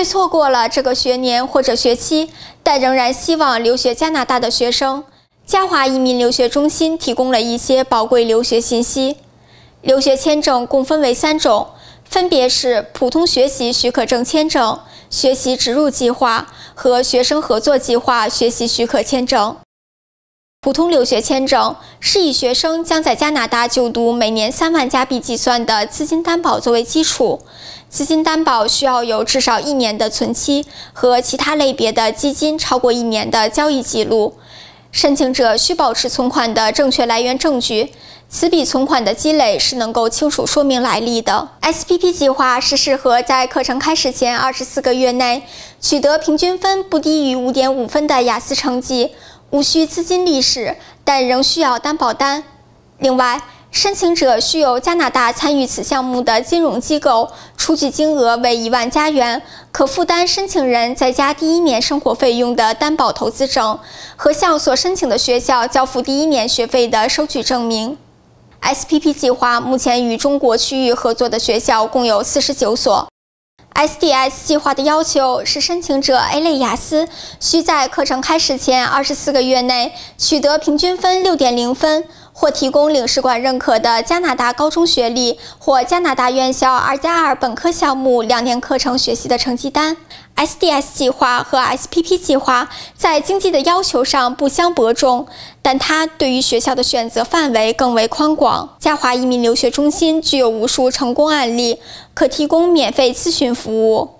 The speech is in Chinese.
对错过了这个学年或者学期但仍然希望留学加拿大的学生，嘉华移民留学中心提供了一些宝贵留学信息。留学签证共分为三种，分别是普通学习许可证签证、学习植入计划和学生合作计划学习许可签证。普通留学签证是以学生将在加拿大就读每年三万加币计算的资金担保作为基础，资金担保需要有至少一年的存期和其他类别的基金超过一年的交易记录。申请者需保持存款的正确来源证据，此笔存款的积累是能够清楚说明来历的。SPP 计划是适合在课程开始前二十四个月内取得平均分不低于五点五分的雅思成绩。无需资金历史，但仍需要担保单。另外，申请者需有加拿大参与此项目的金融机构出具金额为一万加元，可负担申请人在家第一年生活费用的担保投资证和向所申请的学校交付第一年学费的收取证明。SPP 计划目前与中国区域合作的学校共有四十九所。SDS 计划的要求是，申请者 A 类雅思需在课程开始前二十四个月内取得平均分六点零分，或提供领事馆认可的加拿大高中学历或加拿大院校二加二本科项目两年课程学习的成绩单。SDS 计划和 SPP 计划在经济的要求上不相伯仲，但它对于学校的选择范围更为宽广。嘉华移民留学中心具有无数成功案例，可提供免费咨询服务。